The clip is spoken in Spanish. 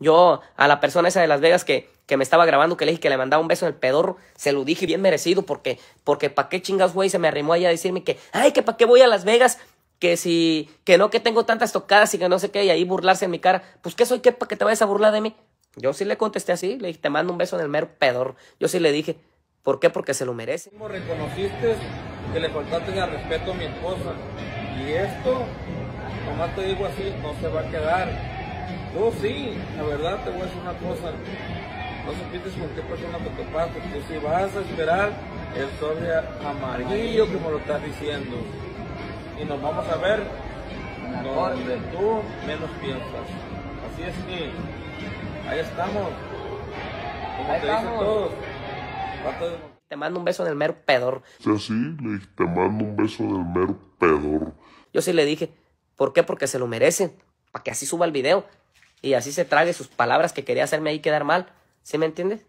Yo a la persona esa de Las Vegas que, que me estaba grabando, que le dije que le mandaba un beso en el pedorro, se lo dije bien merecido porque, porque pa' qué chingas, güey, se me arrimó allá a decirme que, ay, que pa' qué voy a Las Vegas, que si, que no, que tengo tantas tocadas y que no sé qué, y ahí burlarse en mi cara. Pues, ¿qué soy? ¿Qué pa' que te vayas a burlar de mí? Yo sí le contesté así, le dije, te mando un beso en el mero pedorro. Yo sí le dije, ¿por qué? Porque se lo merece. ¿Cómo reconociste que le respeto a mi esposa? Y esto, nomás te digo así, no se va a quedar. Tú sí, la verdad te voy a decir una cosa. No supiste con qué persona te topaste. Tú sí vas a esperar el sobre amarillo como lo estás diciendo. Y nos vamos a ver donde tú menos piensas. Así es que ahí estamos. Como Ahí te dicen estamos. todos. Te mando un beso en el mero sea, sí, le dije, te mando un beso del mero pedorro. Yo sí le dije, ¿por qué? Porque se lo merecen. Para que así suba el video y así se trague sus palabras que quería hacerme ahí quedar mal. ¿Sí me entiendes?